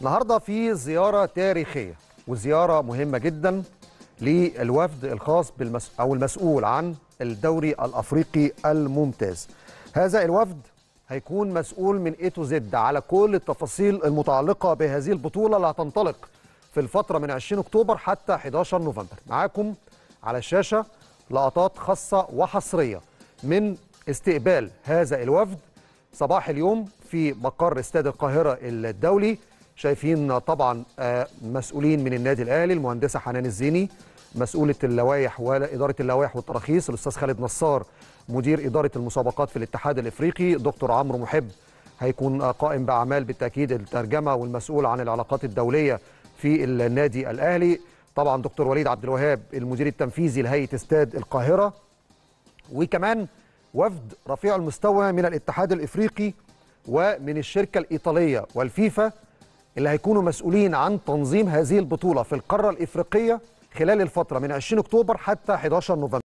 النهارده في زيارة تاريخية وزيارة مهمة جدا للوفد الخاص بالمس أو المسؤول عن الدوري الأفريقي الممتاز. هذا الوفد هيكون مسؤول من اي تو زد على كل التفاصيل المتعلقة بهذه البطولة اللي هتنطلق في الفترة من 20 أكتوبر حتى 11 نوفمبر. معاكم على الشاشة لقطات خاصة وحصرية من استقبال هذا الوفد صباح اليوم في مقر استاد القاهرة الدولي شايفين طبعا مسؤولين من النادي الأهلي المهندسة حنان الزيني مسؤولة اللوائح واداره اللوائح والتراخيص الأستاذ خالد نصار مدير إدارة المسابقات في الاتحاد الإفريقي دكتور عمرو محب. هيكون قائم بأعمال بالتأكيد الترجمة والمسؤول عن العلاقات الدولية في النادي الأهلي. طبعا دكتور وليد عبد الوهاب المدير التنفيذي لهيئة استاد القاهرة. وكمان وفد رفيع المستوى من الاتحاد الإفريقي ومن الشركة الإيطالية والفيفا. اللي هيكونوا مسؤولين عن تنظيم هذه البطولة في القارة الإفريقية خلال الفترة من 20 أكتوبر حتى 11 نوفمبر.